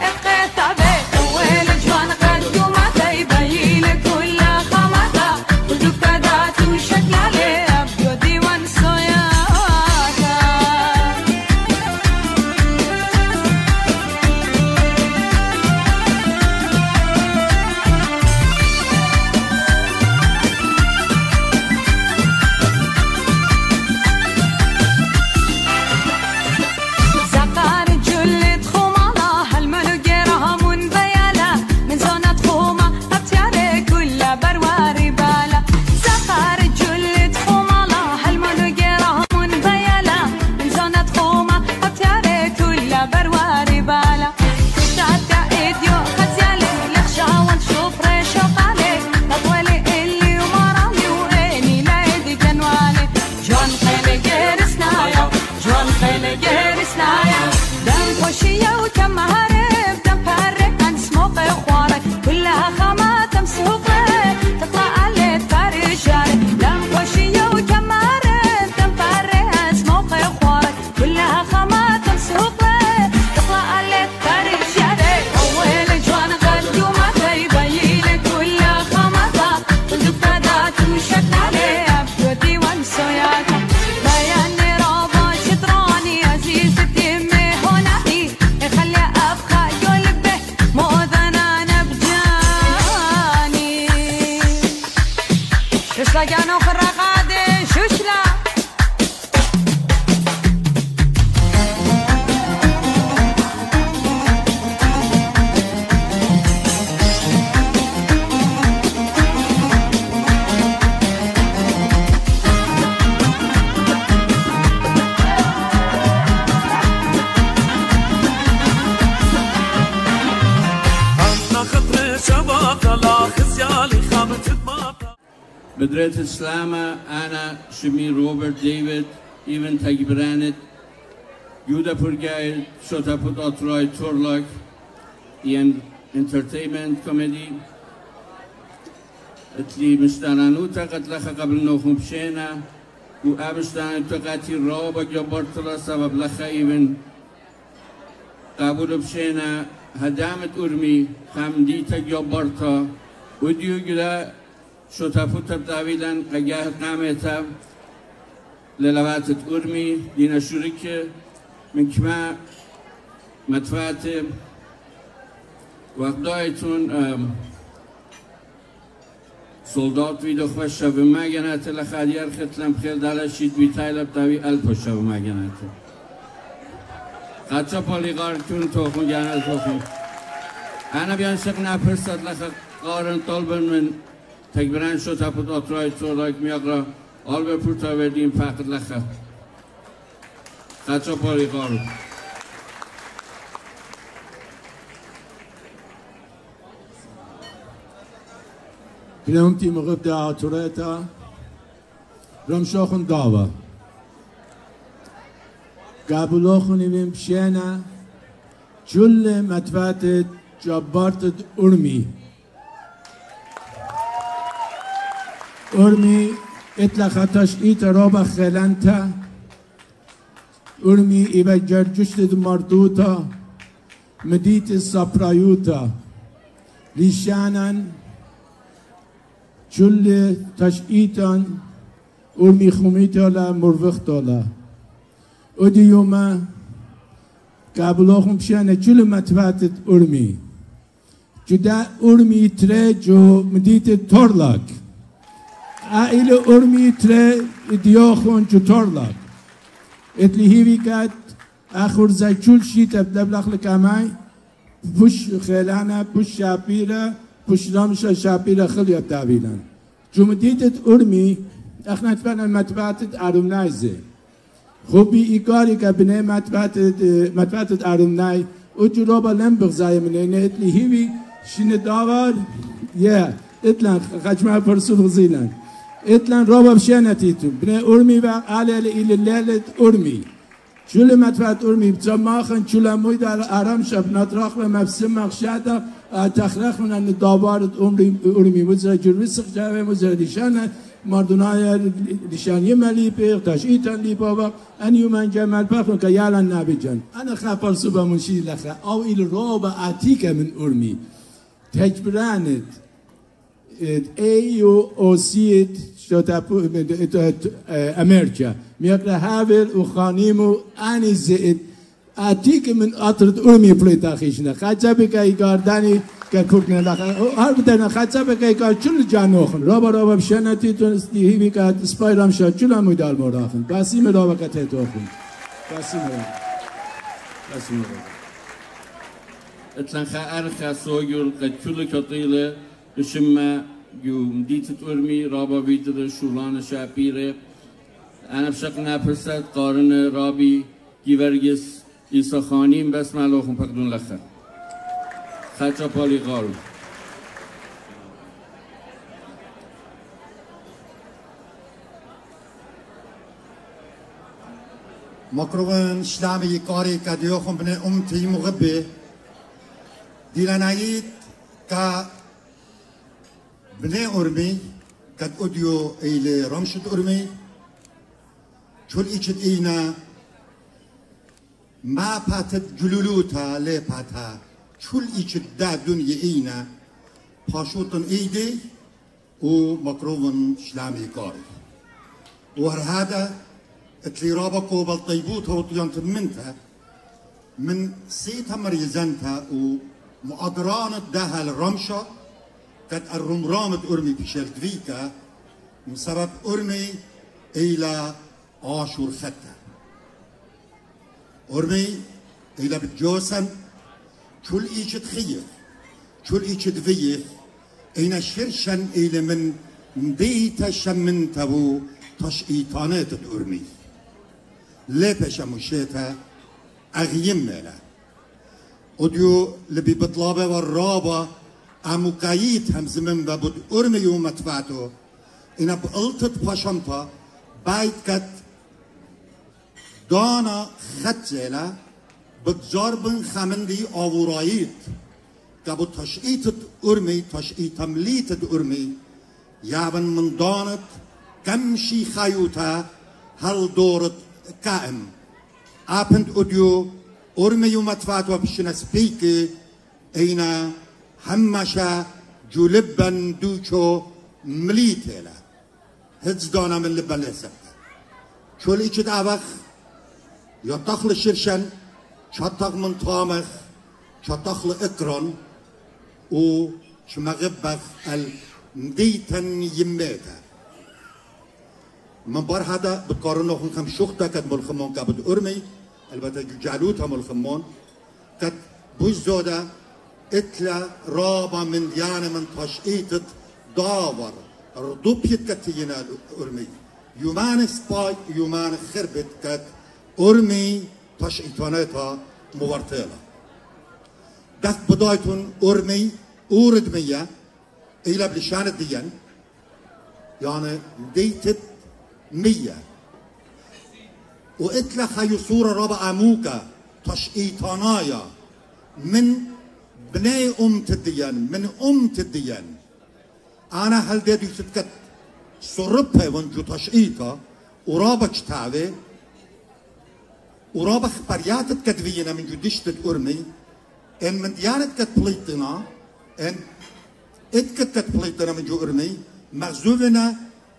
انقطع بدرت السلامة أنا شمي روبرت ديفيد إيفن تاجبرانت يودا پرگایر شوتا پوت آتراي تورلاك ين انترتينمنت كوميدي اتلي مشتانانو تقت قبل نوخم بشينا و ابشتان تقاتي رابا جبرتلا سبب لخا إيفن قبول بشينا هدامت أرمي خمديتا جبرتا وديو جدا شتافوت تابیدن داویدن قامه تا للاواتت قرمی دینا شوری که من کما مدفعت وقتایتون سلدات ویدو خوش شب مگناته لخادیار خطلم خیل دلشید بی تایلب داوی الپ شب مگناته قطعه پالی غارتون تو خون جنر انا بیان شکنه پرستد لخد غارن طلبن من تکبران شد تپت آترای تو لایک میاقرا آل به پورتا وردیم فقط لخه. Plenty med upp där Toreta. De kör från Dava. قبولا خونیم پشینا جل متفات جبارت ارمی ارمی اطلقتش ایت رابا خلنتا ارمی ایبا جرجشت مردوتا مديت السبرايوتا لشانا كل تشئيتا أرمي خميتا لا مرفقتا لا ودي يوما قابلوهم شانا كل متفاتت أرمي جدا أرمي تري جو مديت تورلاك عائل أرمي تري ديوخون جو تورلاك اتلي هيوي كات اخور زيتشول شيت بدبلخ لكاماي بوش خيلانا بوش شابيرا بوش رامشا شابيرا خلي بتابيلا جمديت ارمي اخنا تبنا متبعت ارمنايزه خوبي ايكاري كبني متبعت متبعت ارمناي وجروبا لمبغ زي من اتلي هيوي شين داور يا اتلان خجمع فرسول غزيلا اتلان روبا اتلن رابا بشانتيتم بنا أرمي وعلى الإلالة أرمي شل مدفعت أرمي بتماخن شل مويد در أرم شب نطرخ مفسم مخشاتا تخرخ من أن دابارت أمري أرمي وزر جروي سخجاوة وزر دشان مردناي لشاني ملي بيغ تشئيتا لي بابا أن يمن جمال بخن كيالا نابجن أنا خبر صبا منشي لخا أو إلى رابا أتيك من أرمي تجبرانت ايو اوسيت انا خفر صبح منشی لخه او ایل روب عتیک من ارمی تجبرانت ایو اوسیت شتاپو امريكا ميقرا هابل وخانيمو اني زيد اتيك من اطرد ارمي بليتا خيشنا خاجا بكا يقارداني كالكوكنا لخا هر بدنا خاجا بكا يقار چل جانوخن رابا رابا بشنتي تونستي هي بكا سبايرام شا چل امو دار موراخن باسيم رابا كتتوخن باسيم رابا باسيم رابا اتلنخا ارخا سوغيول قتشول كطيلة بشما يوم ديتت ارمي رابا بيدر شولان شابيره انا بشق نپرسد قارن رابي گیورگس ایسا خانیم بسم الله خون پقدون لخه خچا پالی قارن مكروان شلامي كاري كديوخم بن أمتي مغبي ديلانايت كا بني أرمي كد أديو إلى رمشد أرمي شول إيشت إينا ما باتت جلولوتا لي باتا شول إيشت دا دنيا إينا باشوتن إيدي و مكروان شلامي كاري وهذا تليرابا كوبل طيبوت هو طيانت منتا من سيتا مريزنتا ومؤدرانت دها الرمشة kad ar rumramet urmi bisherdvika مسبب أرمي إلى عاشور فتة. أرمي إلى بتجوسم كل إيش تخيف كل إيش تفيف إنا شرشن إلى من بيت شمن تبو تش إيطانات أرمي. لبش مشيتها أغيم ملا أديو لبي بطلابة والرابة أموكايت هم زمن بابود بود ارمی و متفاتو اینا با التت پاشمتا بايت كت دانا خجلة جیلا بجاربن خمندی آوراییت که بود تشعیتت ارمی تشعیتم لیتت ارمی یابن من دانت کمشی خيوتا هل دورت كائم أبند أديو أرمي يوم تفاتوا بشنا سبيكي أين همشا جولبن دوچو مليتلا هدز دانا من لبن لسفت چول ايشد اوخ يطاقل شرشن چطاق من طامخ چطاقل اقران أو شمغبخ المديتن يميتا من بار هذا بقارن لكم كم شوخ تكاد ملخمون قبل ارمي البته جالوت هم ملخمون قد بوز زوده اتلا رابا من ديانا من طاش ايتت داور. ردوب يتكتينا الأرمي. يومان سباي يومان خربت كت أرمي طاش ايتوانيتا مورتيلا. دات بدايتون أرمي أورد ميا إلى بلشان الديان. يعني ديتت ميا وإتلا خيصورة رابا أموكا طاش ايتانايا من بني أم تديان من أم تديان. أنا هل دي ستكت سربها ونجو تشعيكا ورابك تعوي ورابخ بريات كدوينا من جو جديش تتقرمي إن من ديانت كت بليتنا إن إتكت كت بليتنا من جو أرمي مغزوفنا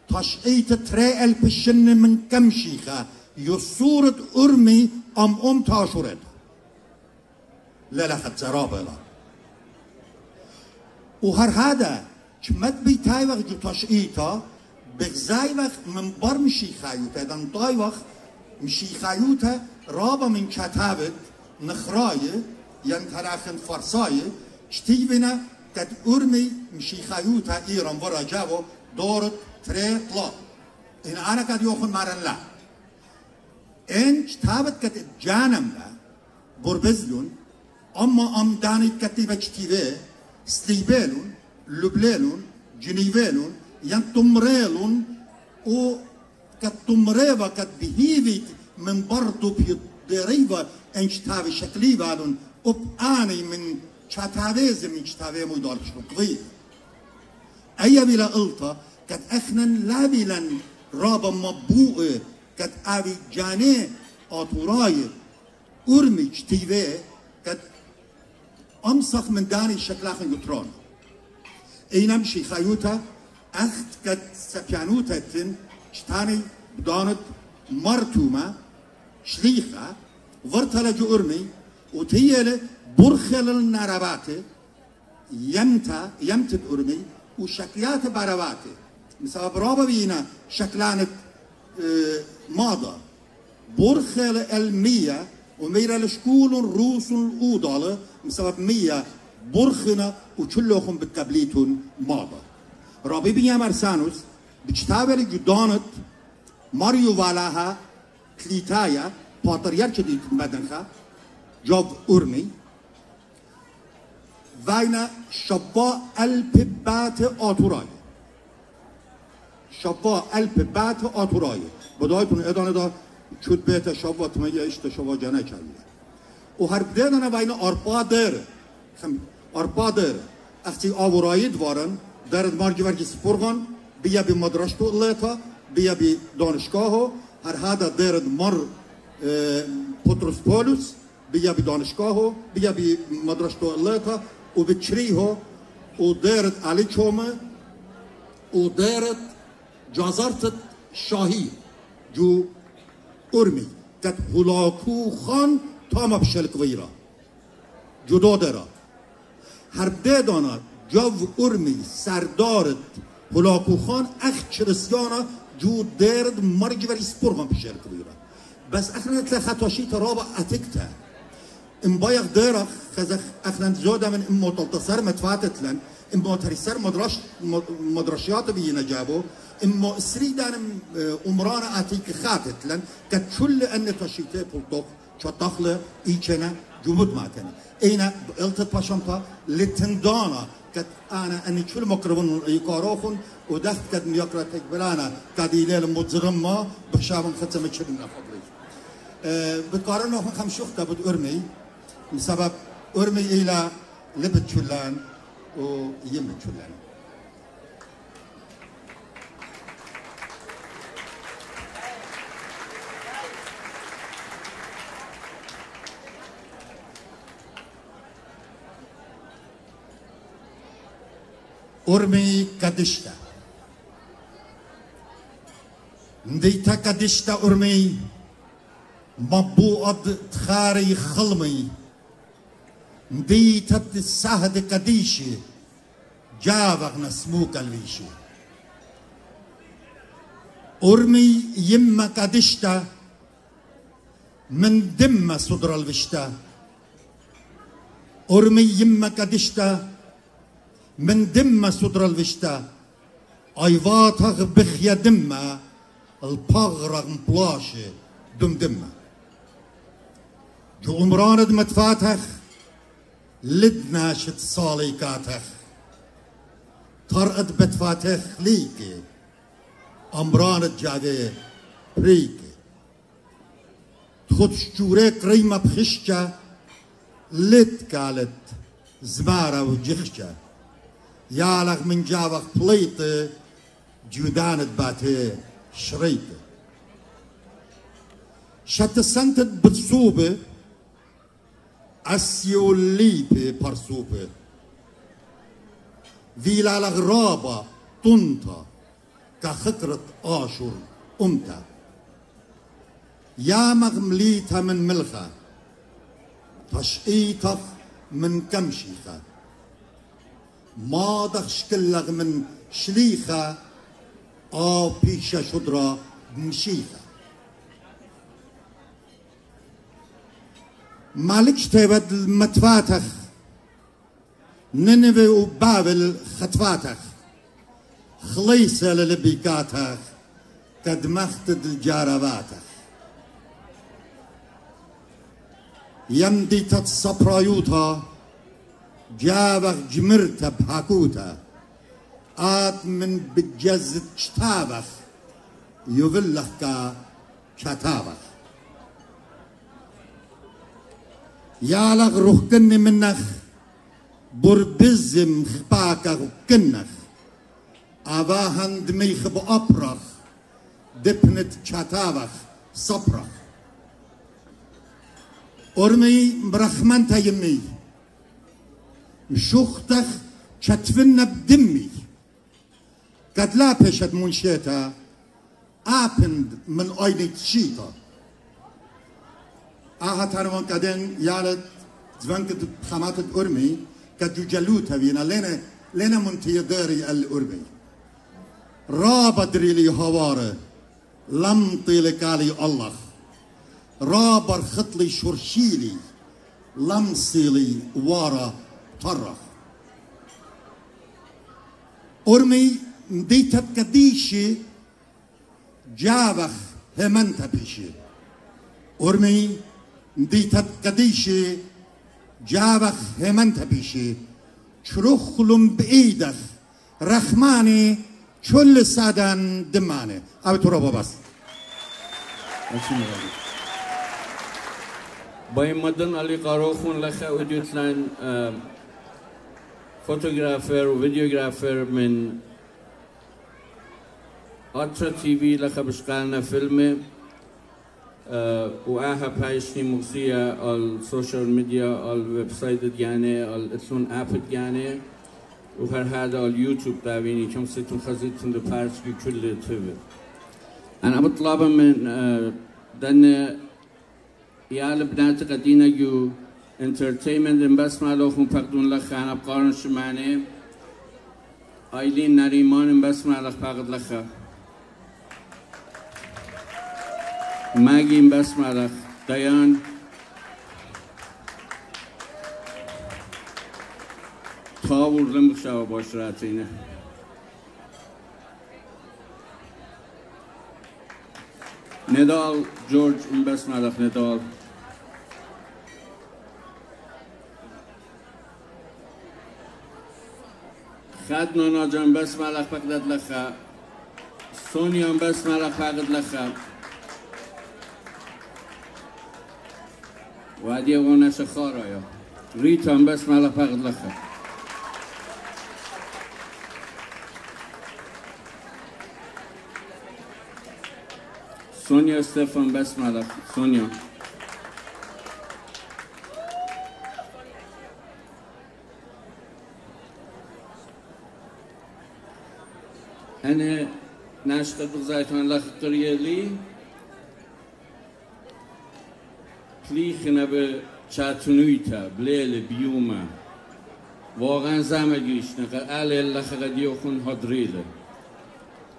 تشعيت تري ألبشن من كم شيخة يصورت أرمي أم أم تاشورت. لا لا خد سرابة لا. وهر هذا كمت بي تاي وقت جو تشقيطا بغزاي وقت من بر مشي خايوتا دان تاي وقت مشي خايوتا رابا من كتابت نخراية ين تراخن فرساية شتيبنا قد أرمي مشي خايوتا إيران ورا جاوو دورت تري طلا إن أنا قد يوخن مارن لا. كتابت قد جانم لا بربزلون أما أم داني كتيبة كتيبة ستيبالون لبلالون جنيفالون ين تمريلون و قد تمريبا قد بهيفيت من برضو بيدريبا ان شتاوي شكلي بالون اب اني من شتاوي من شتاوي مو دار شقوي اي بلا قلطة قد اخنن لا بلا رابا مبوء قد اوي جاني اطوراي ارمي شتيوي قد أمسخ من داني شكلاخن يترون إينم شي خيوتا أخت قد سبيانوتا تن شتاني بدانت مرتومة شليخة ورتلا جو ارمي وتيل برخل النربات يمتا يمت ارمي وشكليات بربات مثلا برابا بينا شكلانة آه ماضى برخل المية وميرا الشكول روس الأوضالة مثلا مية برخنا وكلهم بالتبليتون ماضى رابي بيا مرسانوس بجتابل جدانت ماريو والاها كليتايا باتريار جديد مدنخا جوب أرمي وينا شبا الب بات آتوراي شبا الب بات آتوراي بدايتون ادانه دا چود بیت شبا تمیه اشت شبا جنه چلیه و هر بده دانه وینا ارپا در خم ارپا در اختی آورایی دوارن درد مارجی ورگی سپرغان بیا بی مدرسه لیتا بیا بی دانشگاه هر هذا درد مر بطرس بولس بیا بی دانشگاه بیا بی مدرسه لیتا و بچریه و درد علی چومه و درد جازرت شاهی جو ارمی. کت هلاکو خان تام بشل کویرا جدا درا. هر ده دانا جو ارمی سردارت هلاکو خان اخ چرسیانا جو درد مرگ وری سپرغان بشل کویرا بس اخنا تلا خطاشي ترابع اتكتا ام بايغ ديرخ خزخ اخنا زودا من ام متلتصر متفاتت لن. ام مترسر مدرش مدرشيات بينا جابو ام سري دانم امرانا اتيك خاتت لن. كل ان تشيتي بلطوق شطخلة ايشنا جمود ماتنا اينا التت باشمتا لتندانا كت انا اني كل مقربون يقاروخن ودخت كد ميقرا تكبرانا كد يليل متزغما بشابن ختم تشبنا فضلي بتقارن نحن خم شخطة بد أرمي بسبب أرمي إلى لبت شلان ويمت شلان أرمي كدشتا نديتا كدشتا أرمي مبوعد تخاري خلمي نديتا السهد كديشي جابغ نسموك الويشي أرمي يما كدشتا من دم صدر الوشتا أرمي يما كدشتا من دمة صدر الفشتا ايفات بخيا دمة البغرة مبلاشة دم دمة جو عمران دمت فاتخ لدنا شت صالي كاتخ طرقت بتفاتخ ليكي امران جاده ريكي تخد جوري قريمة بخشجة لد قالت زمارة وجخشة يا لغ من جاوەق پڵیت جودانت باتێ شڕیت. شت سنتت بتصوب بێ ئەسیۆلی پێ پەرسوو بێ. ڤیلاڵق ڕابە تونتە کە خکرت ئاشور يا مغمليتها من ملخة تشقيتها من كمشيخة ما دخش كلغ من شليخة آ بيشة شدرة مشيخة مالكش تبد المتفاتخ نينوي وبابل خطفاتخ خليصة للبيكاتخ قد مختد الجارباتخ يمدي تتصبرايوتا جاوەق جمرت پاکوتە آت من بجەزت شتابەخ یوگل كا کەتابەخ یاڵق ڕوخکنی من نەخ بوربزم خپاکە کنەخ ئاوا هەندمەی خب ئەپڕخ دپنت کەتابەخ سەپڕخ ئۆرمەی برەخمەن شختخ شتفنا بدمي قد لا بشت منشيتا آبند من أيني تشيتا آها تاروان قدن يالت زوانك خماتت أرمي قد جلوتا وينا لنا لنا منتي داري الأرمي رابدري لي هواره لم طيلك علي الله. رابر خطلي شرشيلي لمصيلي وارا يتفرغ أرمي ديتت كديشي جابخ همنت بيشي أرمي ديتت كديشي جابخ تبشي بيشي چروخلم بإيدخ رحماني چل سادن دمانه. او أو ترابا بس بای مدن علی قاروخون لخه we dit وديوتلان فوتوغرافر وفيديوغرافر من أترا تي في لخه بشقالنا فيلم وآها مقصية على السوشيال ميديا الويب سايت ديانه على اتلون اب ديانه وهر هذا اليوتيوب داويني كم ستون خزيتون دو بارش كل تبه أنا بطلب من دن يال بنات قدينا جو انترتينمنت ان بس ما لوخون فقدون لخ انا بقارن شمانه آیلین نریمان بس ما لخ فقد لخ ماگی بس ما لخ دیان تاور لمخشا باش راتینه ندال جورج این بس مدخ ندال خد نانا جان بس ملخ فقدت لخا سونیان بس ملخ فقد لخا وادي ونش خارايا ريتان بس ملخ فقد لخا سونیا استفان بسمله سونیا أنا ناشطة بغزايتون لخ قريالي پلیخنه به چاتونویتا بلیل بیوما واقعا زمگیش نقه اله لخ قدیو خون هادریله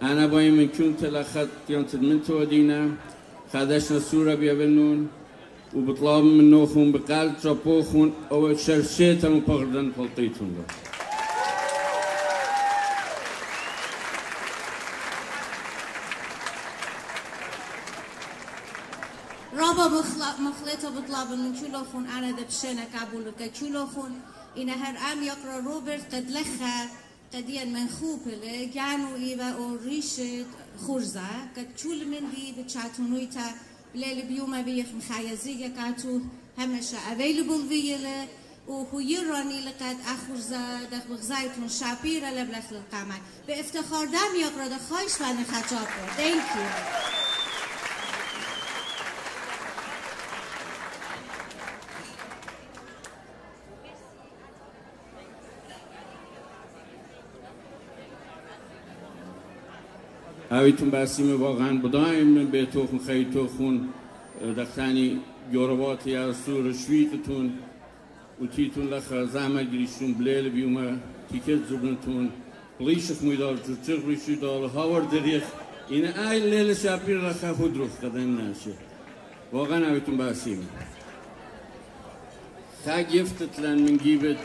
أنا باي من كنت لخد ينتد من تودينا خدشنا سورة بيبنون وبطلاب من نوخون بقال ترابوخون أو شرشيتا مبغردن فلطيتون له رابا مخلطة بطلب من. شلوخون أنا دبشنا كابولو كشلوخون إن هر أم يقرأ روبرت قد لخا قديا له. جانو إيبا أو ريش خرزة قد شول من دي بتشاتونويتا بليل بيوم بيخ مخايزية كاتو همشا available فيلا وهو يراني لقد أخر زاد بغزايتون شابيرا لبلخ للقامة بافتخار دم يقرأ ده خايش فانا خطاب Thank you. اویتون بسیم واقعا بدایم. به توخون خیلی توخون دختانی گروواتی از سور شویقتون و تیتون لخ زحمت گریشتون بلیل بیومه تیکت زبنتون بلیشخ میدار جرچق ریشی دال هاور دریخ. این ای لیل شپیر لخ خود رو قدم نشه. واقعا اویتون بسیم خاک یفتت لن من گیبت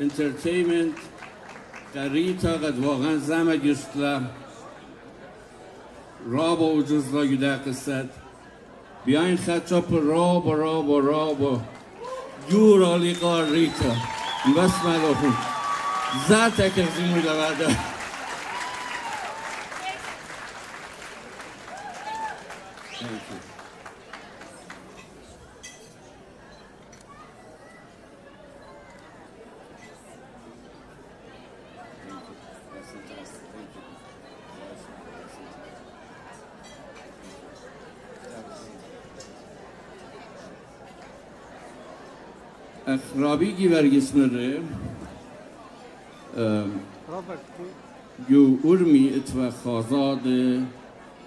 انترتیمنت. قریتا قد واقعا زحمت گرشت راب و جزلا یده قصد. بیاین خطاپ راب و راب و راب و جور آلی قار ریتا بس ملاخون زد تک زیموی لبده رابی کی vergismere جو ارمی اتوا خازاده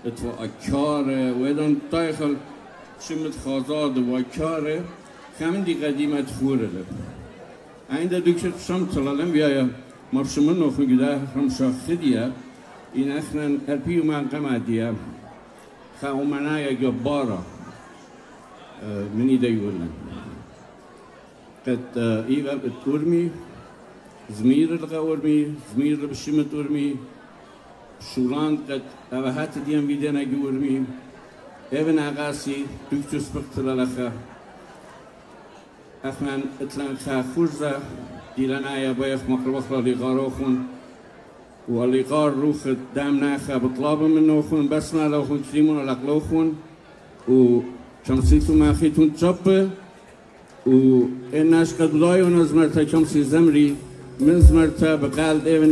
اتوا اکاره و ایدان دایخل شمت خازاده و اکاره خمین دی قدیمت خوره لب این ده دکشت شم تلالم بیایا مرشمن نخو گده هم شاخدیه. این اخنان ارپیو من قمدیه خواهو منای جبارا منی دیولن بت آه، إيفا بتورمي زمير الغورمي زمير بشيمة تورمي شوران قد اوهات ديان بيدانا جورمي ابن آغاسي دكتور سبقتل لخا أخمان إتلان خا خرزة ديلان آيا بايخ مقربخلا لغاروخون واللي قار روخ دام ناخا بطلاب منه خون بسنا لو خون تريمون لقلو خون. و شمسيتو ماخيتون تشبه و انش قدلای اون از مرتا کم سی زمری من زمرتا بقلد ایو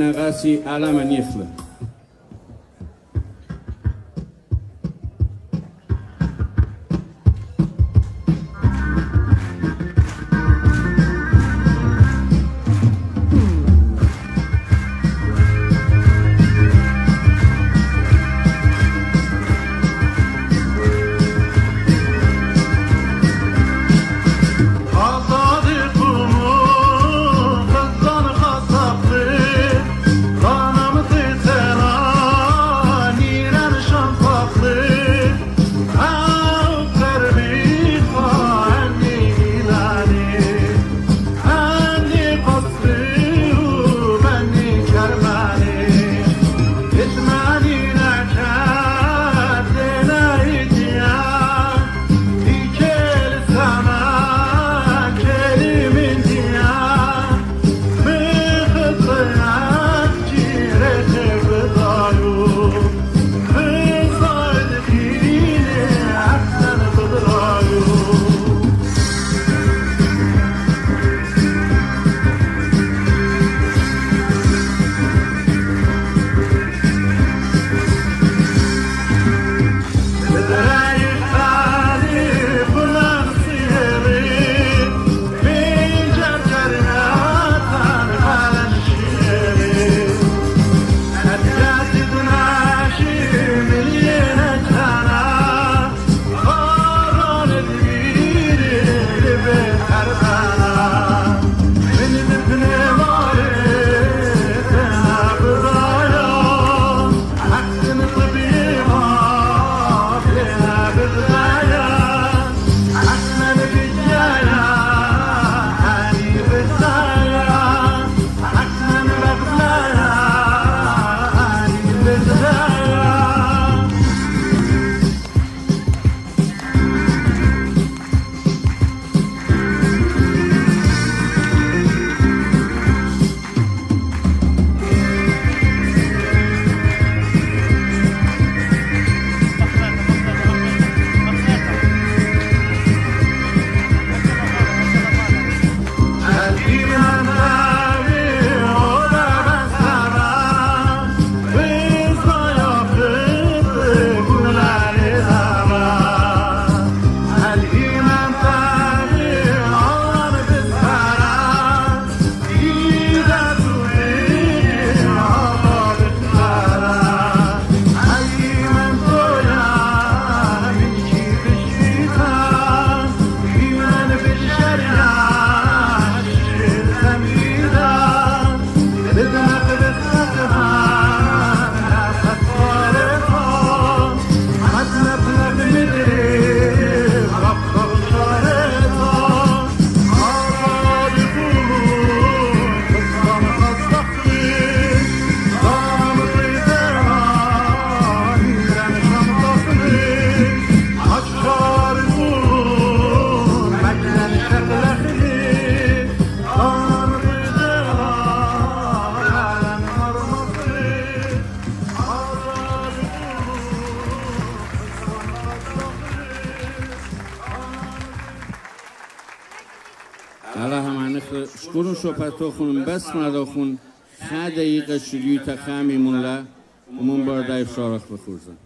تو خون بس مردا خون خا دقیقه شدیو تخا میمون لا ومون بار دایف شارخ بخورزن.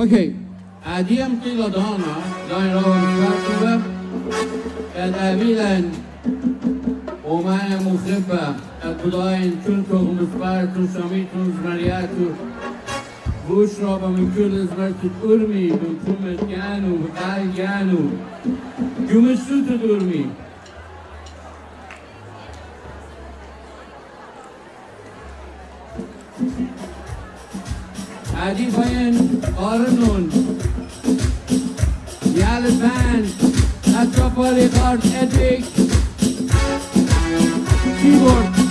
Okej, عديم قيل دهانا لان راهم كاتبة الأبيلان ومعنا مخربة البضاين تو مسبارتو شميتو زمرياتو بشرب من كل زمرت أرمي من كل مكان وبقال جانو جمشتو تدرمي Adivayan Oranon Yalit Band Atropolis Art Epic Keyboard.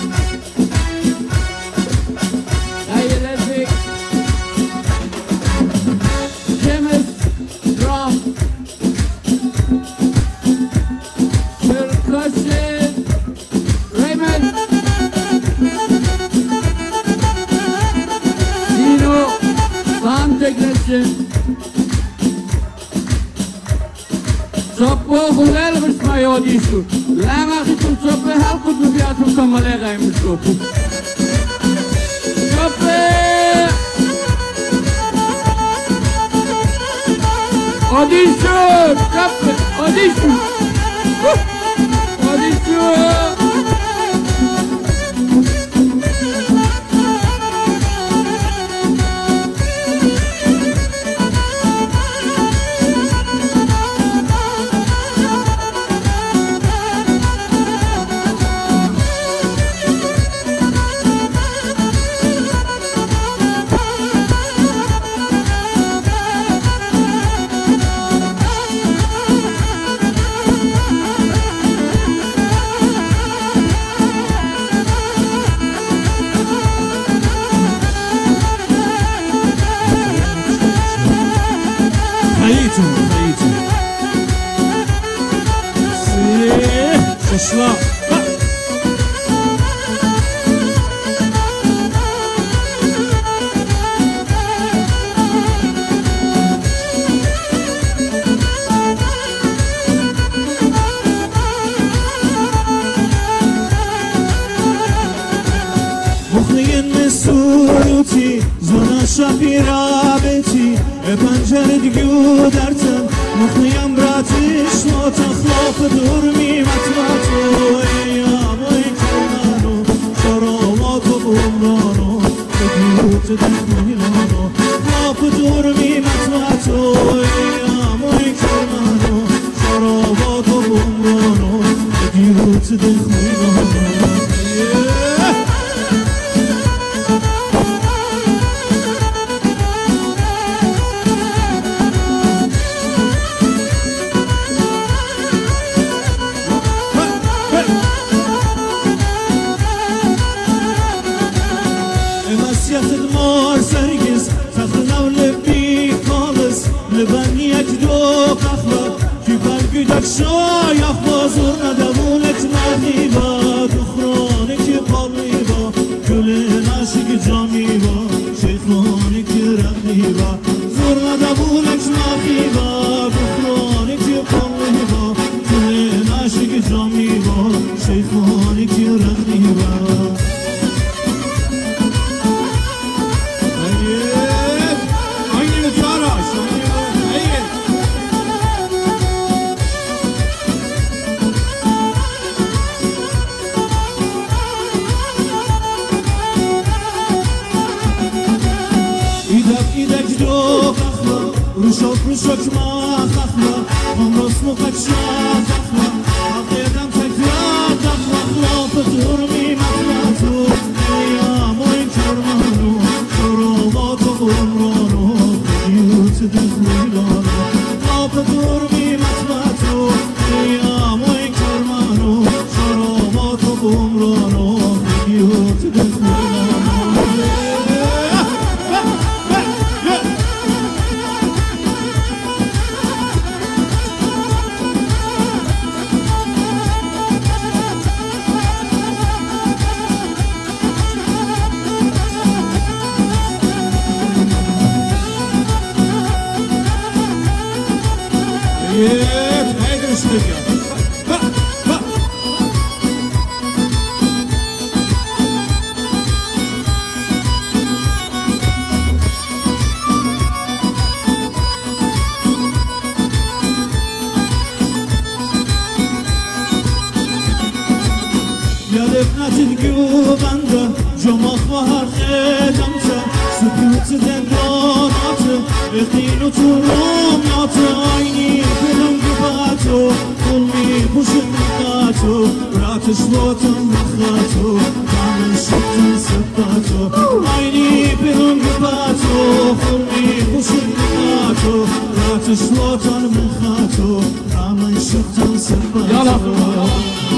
beklesin. צופו חולל ושמי עוד ישו למה חיתום צופה הלכות וביאתום כמלא רעים ושופו צופה עוד ישו צופה עוד ישו עוד ישו Take your running سرقته رامي الشرطة وسرقته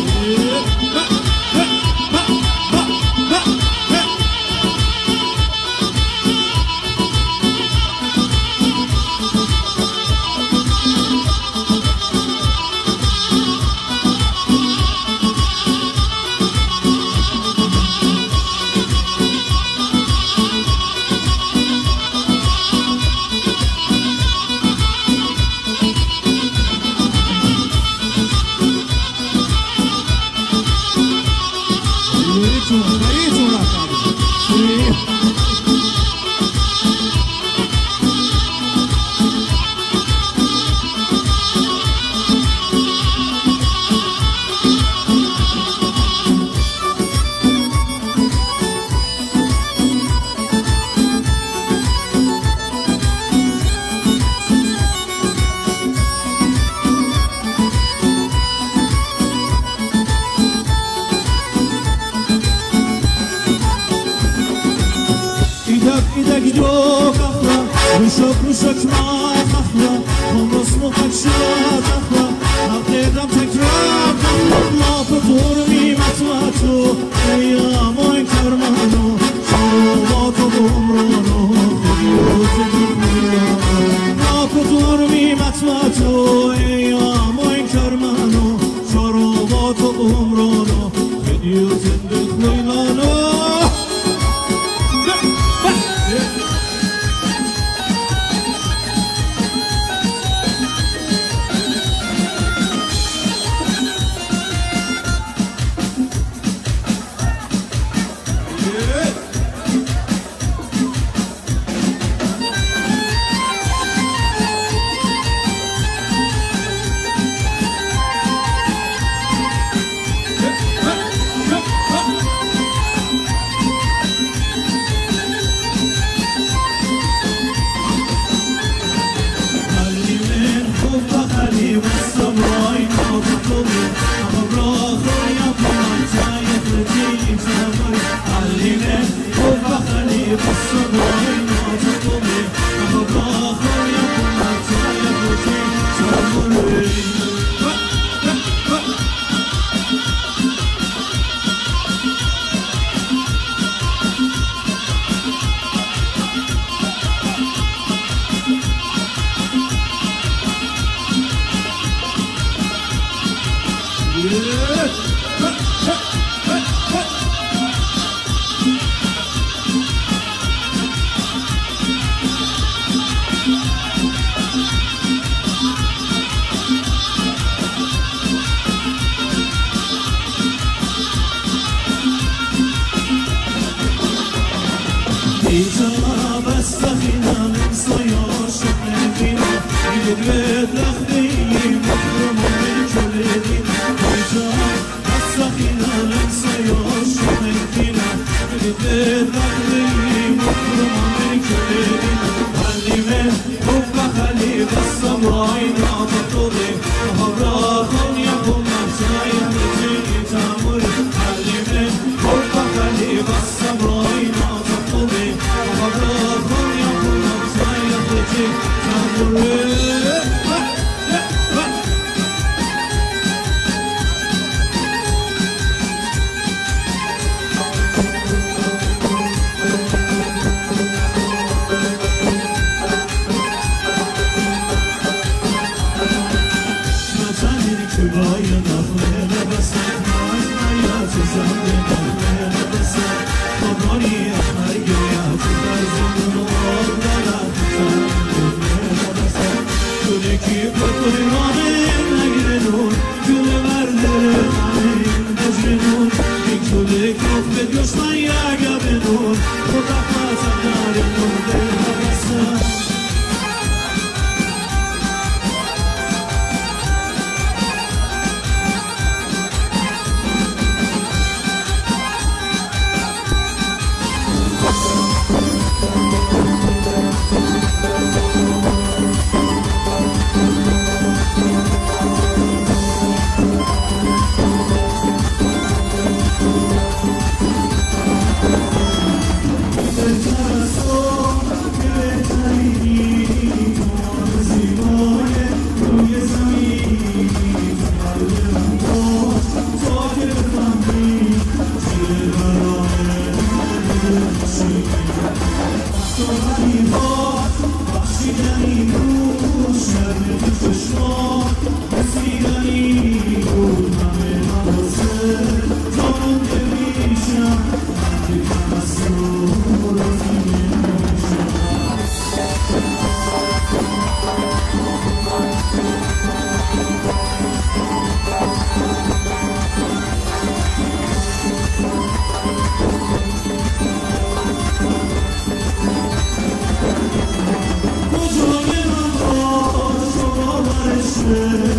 Mm-hmm.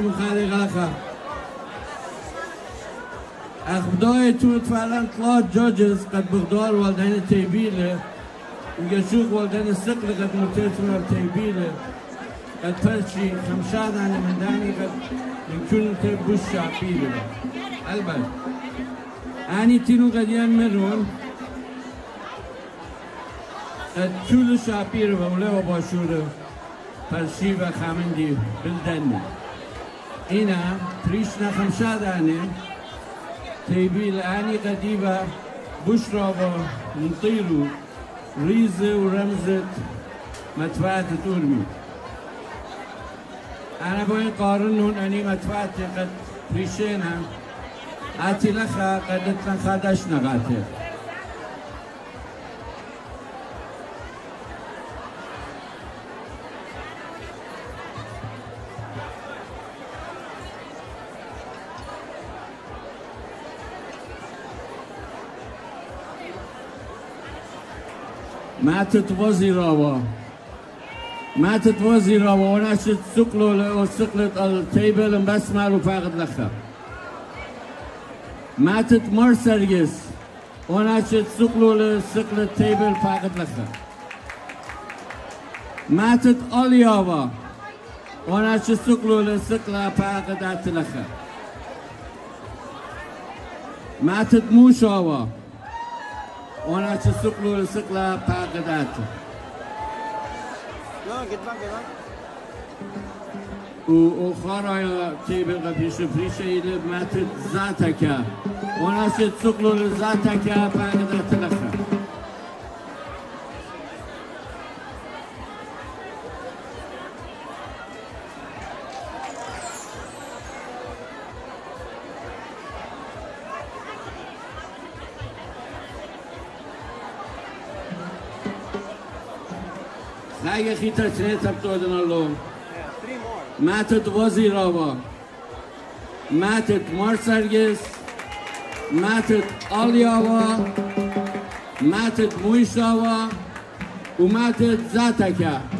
من خارج غلقة اخبدای تو فعلا طلعت جوجز قد بغدار والدين تيبيله ويشوف والدين السقل قد مرتيتنا تيبيله قد فرشي خمشاد عن من قد يمكن تبوش شعبيله البته. اني تينو قد يمرون طول شاپیر و اوله شور پرشی و خمندی بلدنی هنا تريشنا خمشادانة تيبي لاني قديبة بشرى ونطيرو ريزة ورمزة مدفعة تورمي أنا بوين قارنهم أني مدفعتي قد ريشينا هاتي لخا قد تنخادشنا غاتي. ماتت وزيراوا ماتت وزيراوا وانا شت سقلو سقلت التيبل بسمع وفاقد لخا ماتت مرسرجس وانا شت سقلو سقلت تيبل فاقد لخا ماتت الياوا وانا شت سقلو سقلا فاقد لخا ماتت Ona që suklu në sukla pa gëdatë. Jo, këtë pak, këtë U ukharaja tebe nga pishë prishe i dhe matët zataka. Ona që suklu në zataka pa gëdatë. Matet Alyava. Matet Muishava. وماتت ذاتك خدان سورپرایز دیگه کلو خون و دو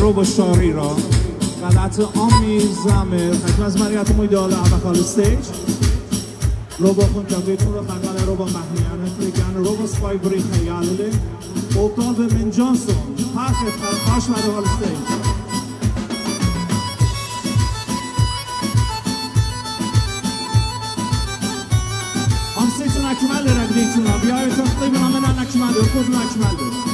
رو با شاری را. غلط آمی زمر خشم از مریت مویدال عبقال استیج رو با خون کبیتون رو خدان رو با محمیانه فلیگان رو با سپای بری خیاله اوتال به من جانسون. پرخت خاش مده هال استیج Amsaytun akmalı ragdeytun abi. Ya tahtayı bana men akmalı. Kudun akmalı.